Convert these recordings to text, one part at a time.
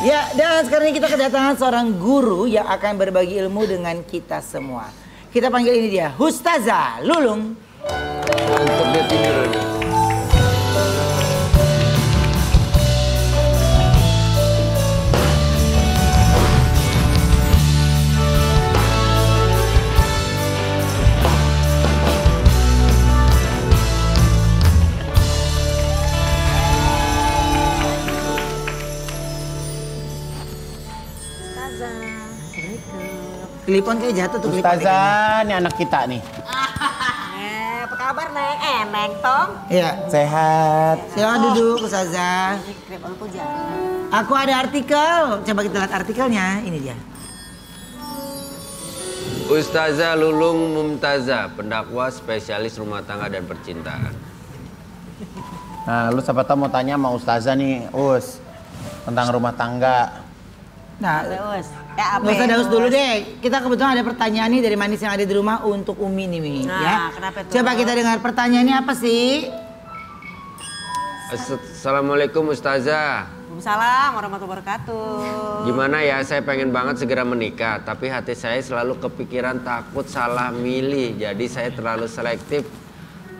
Ya, dan sekarang ini kita kedatangan seorang guru yang akan berbagi ilmu dengan kita semua. Kita panggil ini dia, Hustaza Lulung. Untuk dia tidur. Klipon kayak jatuh tuh klipon. Ustazah, ini anak kita nih. Eh, apa kabar Neng? Eh, Neng Tong. Iya. Sehat. Silakan duduk, Ustazah. Aku ada artikel. Coba kita lihat artikelnya. Ini dia. Ustazah Lulung Mumtaza, pendakwa spesialis rumah tangga dan percintaan. Nah, lu siapa tahu mau tanya sama Ustazah nih, Us. Tentang rumah tangga. Nah, Terus. Eh, apa? Nggak usah daus dulu deh. Kita kebetulan ada pertanyaan nih dari manis yang ada di rumah untuk Umi nih, Mi. Nah, ya. kenapa tuh? Coba kita dengar pertanyaannya apa sih? Assalamualaikum Ustazah. Waalaikumsalam warahmatullahi wabarakatuh. Gimana ya, saya pengen banget segera menikah, tapi hati saya selalu kepikiran takut salah milih, jadi saya terlalu selektif.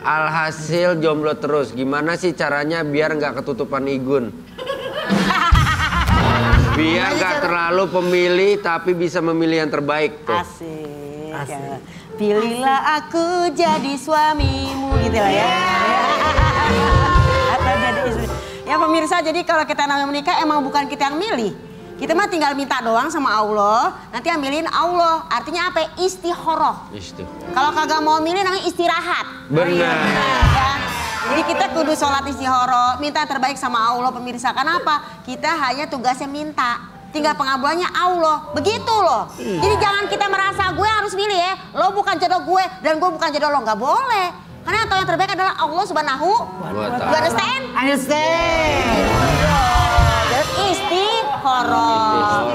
Alhasil jomblo terus. Gimana sih caranya biar nggak ketutupan igun? Biar nggak terlalu pemilih, tapi bisa memilih yang terbaik tuh. Asik. Asik. ya. Pilihlah aku jadi suamimu gitu lah ya. Atau jadi istri. Ya pemirsa, jadi kalau kita namanya menikah emang bukan kita yang milih. Kita mah tinggal minta doang sama Allah, nanti ambilin Allah. Artinya apa? Istihoroh. Istu. Kalau kagak mau milih namanya istirahat. Benar. Ya. Jadi kita kudu sholat istihoro, minta terbaik sama Allah pemirsa. Kenapa? Kita hanya tugasnya minta. Tinggal pengabulannya Allah. Begitu loh. Jadi jangan kita merasa gue harus milih ya. Lo bukan jodoh gue dan gue bukan jodoh lo. Nggak boleh. Karena yang tahu yang terbaik adalah Allah subhanahu. You understand? Understand. Terus istihoro.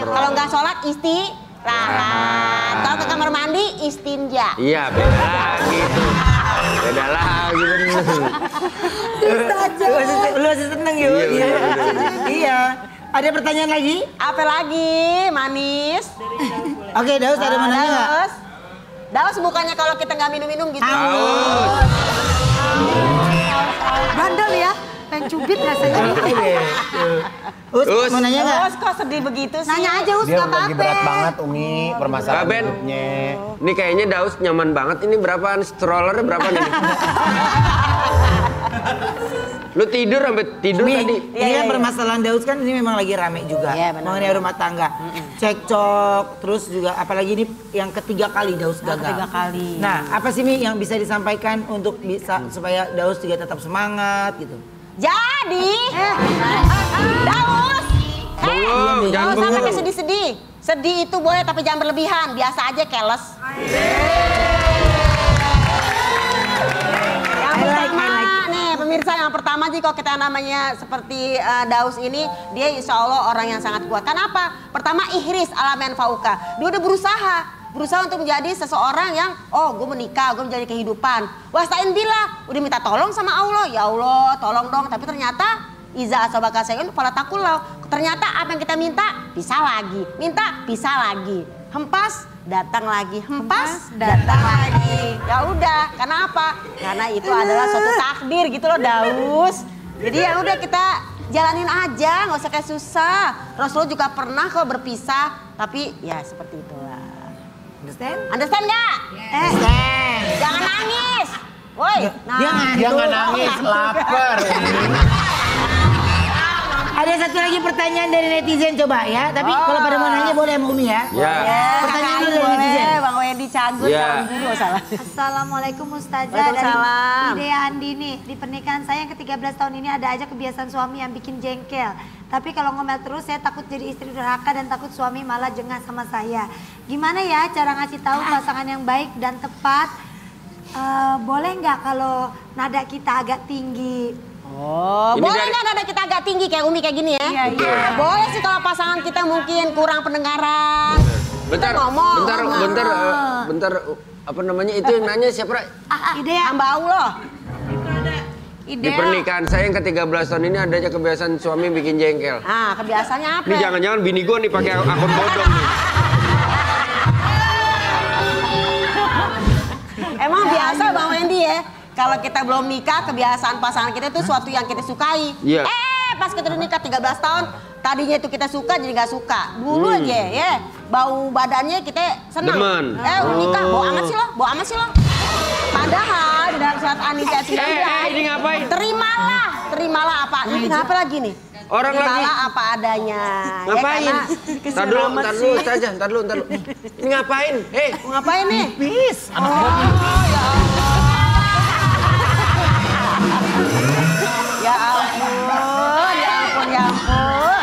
Kalau nggak sholat istirahat. Kalau ke kamar mandi istinja. Iya, beda lagi tuh. Beda lagi. Lu masih, lu masih seneng yuk. Iya, Iya. bener, Iya. Ada pertanyaan lagi? Apa lagi? Manis. Oke, Daus ada mau nanya nggak? Daus. Daus bukannya kalau kita nggak minum-minum gitu. Aus. Bandel ya, pengen cubit rasanya. Us, Us. mau nanya nggak? Daus kok sedih begitu sih? Nanya aja Us, Dia nggak apa-apa. berat banget Umi permasalahan Kak Ben. hidupnya. Ini kayaknya Daus nyaman banget. Ini berapaan strollernya berapa nih? Lu tidur sampai tidur Mi, tadi. ini Iya, kan iya, iya. permasalahan Daus kan ini memang lagi rame juga Iya, benar. mengenai rumah tangga. Cekcok, terus juga apalagi ini yang ketiga kali Daus gagal. ketiga kali. Nah, apa sih Mi yang bisa disampaikan untuk bisa supaya Daus juga tetap semangat gitu? Jadi, Daus. Bengong, jangan Jangan sampai sedih-sedih. Sedih itu boleh tapi jangan berlebihan. Biasa aja keles. Sih kalau kita namanya seperti eh, Daus ini, dia insya Allah orang yang sangat kuat. Kenapa? Pertama ihris alamen fauka. Dia udah berusaha. Berusaha untuk menjadi seseorang yang, oh gue menikah, gue menjadi kehidupan. Wastain bila, udah minta tolong sama Allah. Ya Allah, tolong dong. Tapi ternyata Iza asobaka sayun pala takulau. Ternyata apa yang kita minta bisa lagi, minta bisa lagi. Hempas datang lagi, hempas datang lagi. Ya udah, karena apa? Karena itu adalah suatu takdir gitu loh Daus. Jadi ya udah kita jalanin aja, nggak usah kayak susah. Rasulullah juga pernah kok berpisah, tapi ya seperti itulah. Understand? Understand nggak? Eh, jangan nangis. Woi, nah. Dia nggak nangis, lapar. Ada satu lagi pertanyaan dari netizen coba ya. Tapi kalau pada mau nanya boleh sama Umi ya. Ya. Pertanyaan dulu Kakak dari boleh, netizen. Bang Wendy Cagur, Iya. Bang Guru salah. Assalamualaikum Ustazah Waalaikumsalam. dari Idea Andini. Di pernikahan saya yang ke-13 tahun ini ada aja kebiasaan suami yang bikin jengkel. Tapi kalau ngomel terus saya takut jadi istri durhaka dan takut suami malah jengah sama saya. Gimana ya cara ngasih tahu pasangan yang baik dan tepat? Eh, boleh nggak kalau nada kita agak tinggi? Oh, Ini boleh dari- nggak nada kita agak tinggi kayak Umi kayak gini ya? Iya, iya. Boleh sih kalau pasangan kita mungkin kurang pendengaran. Bentar, Kita ngomong. bentar, ngomong. bentar, eh, bentar. uh, Apa namanya itu yang nanya siapa? Ra? Idea Hamba Allah. Di Ideal. pernikahan saya yang ke-13 tahun ini ada aja kebiasaan suami bikin jengkel. Nah, kebiasaannya apa? Ini jangan-jangan bini gue nih pakai akun bodong nih. Emang biasa Bang Wendy ya. Kalau kita belum nikah, kebiasaan pasangan kita itu suatu yang kita sukai. Iya. Eh, pas kita udah nikah 13 tahun, tadinya itu kita suka jadi nggak suka. Dulu Hmm. aja ya, bau badannya kita senang. Demen. Eh, udah nikah, bau Oh. amat sih lo, bau amat sih lo. Padahal di dalam surat An-Nisa 19, Eh, eh, ini ngapain? Terimalah, terimalah apa? Ini kenapa lagi nih? Orang terimalah lagi- apa adanya. Ngapain? Ya, Ntar dulu, ntar dulu, dulu, dulu. Ini ngapain? Eh, ngapain nih? Bis, anak Oh, Ya ampun, ya ampun, ya ampun.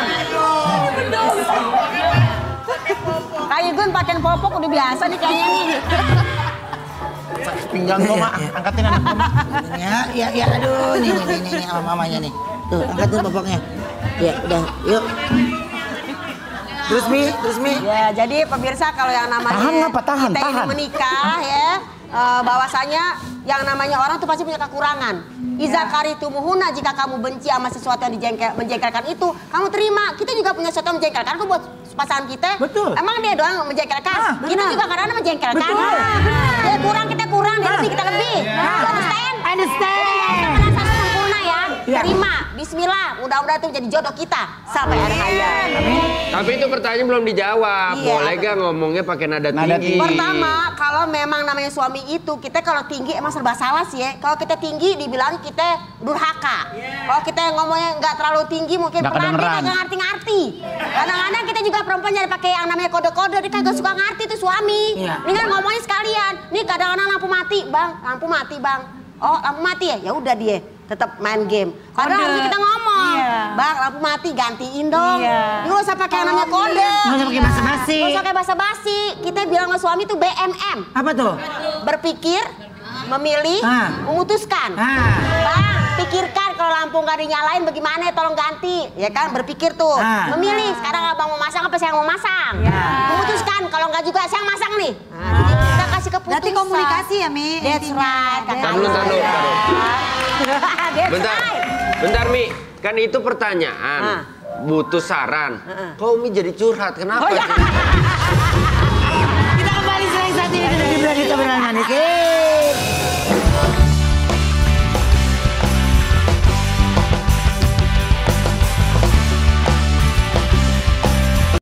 Kayak gue pakai popok udah biasa nih kayaknya nih. pinggang gua mak, angkatin anak gua mak. Ya, ya, ya, aduh, nih, nih, nih, nih, nih, sama mamanya nih. Tuh, angkat tuh popoknya. Ya, udah, yuk. Terus Mi, terus Mi. Ya, jadi pemirsa kalau yang namanya Tahan apa? Tahan, kita ini tahan. menikah ya, eh, bahwasanya yang namanya orang tuh pasti punya kekurangan. Iza karitumuhuna jika kamu benci sama sesuatu yang dijengkel, menjengkelkan itu, kamu terima. Kita juga punya sesuatu yang menjengkelkan kok buat pasangan kita. Betul. Emang dia doang menjengkelkan. Ah, kita juga kadang-kadang menjengkelkan. Betul. Dia kurang kita kurang, dia Ah. lebih kita lebih. Mudah-mudahan itu menjadi jodoh kita sampai hari raya. tapi itu pertanyaan belum dijawab. Iya. Boleh gak ngomongnya pakai nada, Nada tinggi? Pertama, kalau memang namanya suami itu, kita kalau tinggi emang serba salah sih ya. Kalau kita tinggi dibilang kita durhaka. Kalau kita ngomongnya nggak terlalu tinggi mungkin Nggak pernah dia kedengeran. kagak ngerti-ngerti. Kadang-kadang kita juga perempuan jadi pakai yang namanya kode-kode, dia kagak suka ngerti tuh suami. Iya. Ini kan ngomongnya sekalian. Nih kadang-kadang lampu mati, bang, lampu mati bang. Oh lampu mati ya, ya udah dia tetap main game. Kode. harus kita ngomong, Iya. bang lampu mati gantiin dong. Iya. Nggak usah pakai namanya kode. Nggak usah pakai basa-basi. Nggak usah pakai basa-basi. Kita bilang sama suami tuh BMM. Apa tuh? Berpikir, memilih, Ah. memutuskan. Ah. Bang, pikirkan kalau lampu nggak dinyalain bagaimana tolong ganti. Ya kan, berpikir tuh. Ah. Memilih, sekarang abang mau masang apa saya mau masang. Ya. Memutuskan, kalau nggak juga saya masang nih. Nah, kita kasih keputusan. Berarti komunikasi ya, Mi. That's right. Bentar, bentar, bentar. Bentar, bentar, Mi. Kan itu pertanyaan. Ah. Butuh saran. Uh. Kok Mi jadi curhat? Kenapa? Oh, ya. Kita kembali selain saat ini. Kita berani, kita berani,